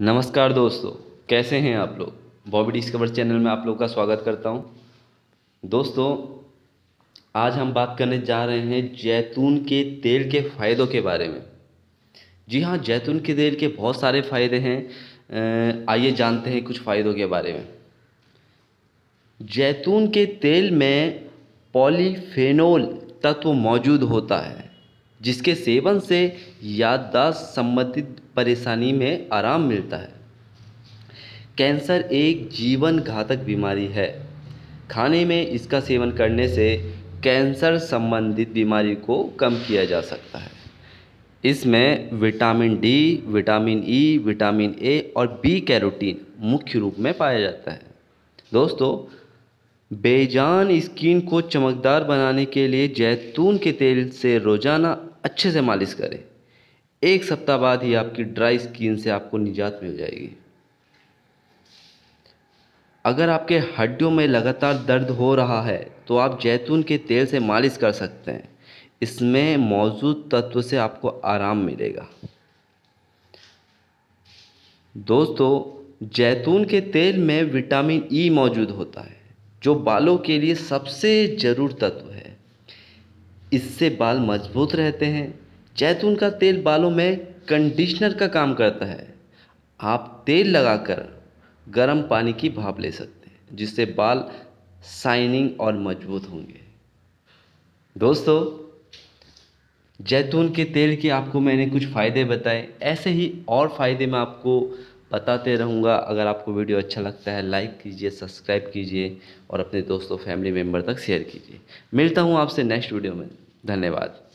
नमस्कार दोस्तों, कैसे हैं आप लोग? बॉबी डिस्कवर चैनल में आप लोग का स्वागत करता हूँ। दोस्तों, आज हम बात करने जा रहे हैं जैतून के तेल के फ़ायदों के बारे में। जी हाँ जैतून के तेल के बहुत सारे फ़ायदे हैं। आइए जानते हैं कुछ फ़ायदों के बारे में। जैतून के तेल में पॉलीफेनोल तत्व मौजूद होता है। जिसके सेवन से याददाश्त संबंधित परेशानी में आराम मिलता है। कैंसर एक जीवन घातक बीमारी है। खाने में इसका सेवन करने से कैंसर संबंधित बीमारी को कम किया जा सकता है। इसमें vitamin D, vitamin E, vitamin A और बी कैरोटीन मुख्य रूप में पाया जाता है। दोस्तों, बेजान स्किन को चमकदार बनाने के लिए जैतून के तेल से रोज़ाना अच्छे से मालिश करें। एक सप्ताह बाद ही आपकी ड्राई स्किन से आपको निजात मिल जाएगी। अगर आपके हड्डियों में लगातार दर्द हो रहा है तो आप जैतून के तेल से मालिश कर सकते हैं। इसमें मौजूद तत्व से आपको आराम मिलेगा। दोस्तों, जैतून के तेल में विटामिन ई मौजूद होता है, जो बालों के लिए सबसे ज़रूर तत्व है। इससे बाल मज़बूत रहते हैं। जैतून का तेल बालों में कंडीशनर का काम करता है। आप तेल लगाकर गर्म पानी की भाप ले सकते हैं, जिससे बाल शाइनिंग और मज़बूत होंगे। दोस्तों, जैतून के तेल के आपको मैंने कुछ फ़ायदे बताए। ऐसे ही और फ़ायदे मैं आपको बताते रहूँगा। अगर आपको वीडियो अच्छा लगता है, लाइक कीजिए, सब्सक्राइब कीजिए और अपने दोस्तों, फैमिली मेंबर तक शेयर कीजिए। मिलता हूँ आपसे नेक्स्ट वीडियो में। धन्यवाद।